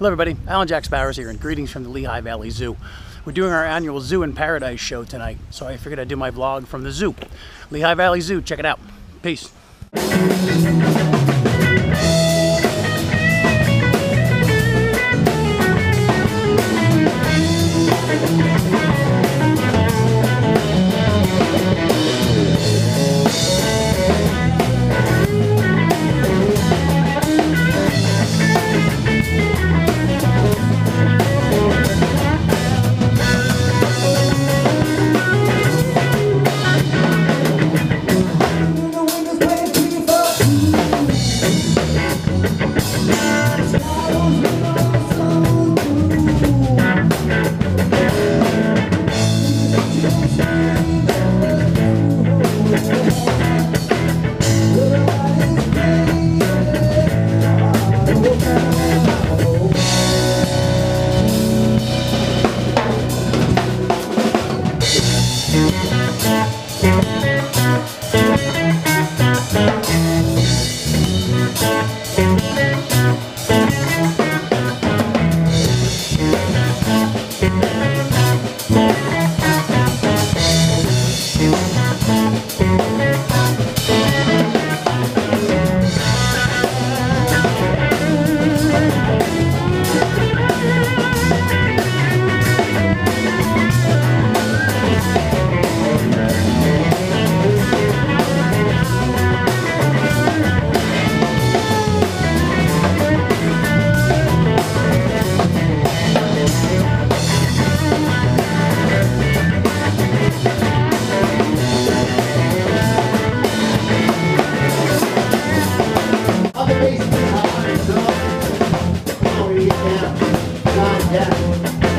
Hello everybody, Alan Jax Bowers here and greetings from the Lehigh Valley Zoo. We're doing our annual Zoo in Paradise show tonight, so I figured I'd do my vlog from the zoo. Lehigh Valley Zoo, check it out. Peace. Thank you.